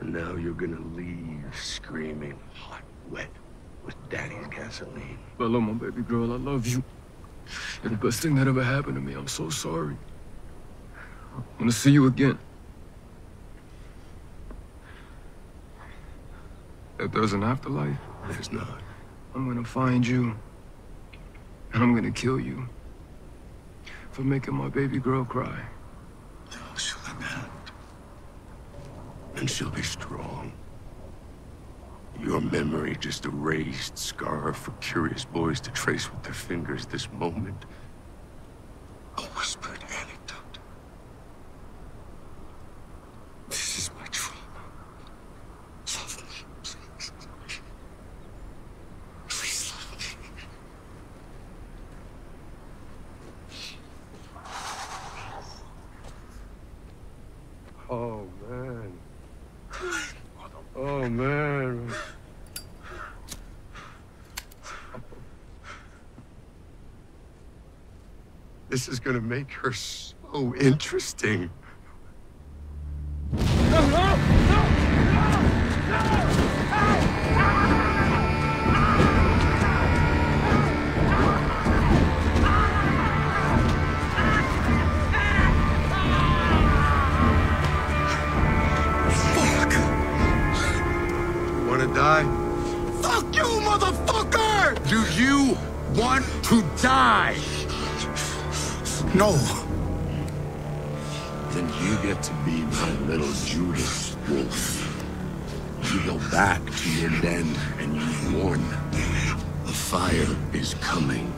And now you're gonna leave screaming, hot, wet, with daddy's gasoline. Bella, my baby girl, I love you. You're the best thing that ever happened to me. I'm so sorry. I want to see you again. If there's an afterlife, There's not. I'm gonna find you. And I'm gonna kill you. For making my baby girl cry. She'll adapt. And she'll be strong. Your memory just erased, scar for curious boys to trace with their fingers this moment. A whispered anecdote. This is my trauma. Love me, please. Please love me. Oh, man. Oh, man. This is gonna make her so interesting. Die? Fuck you, motherfucker! Do you want to die? No. Then you get to be my little Judas Wolf. You go back to your den and you warn them. The fire is coming.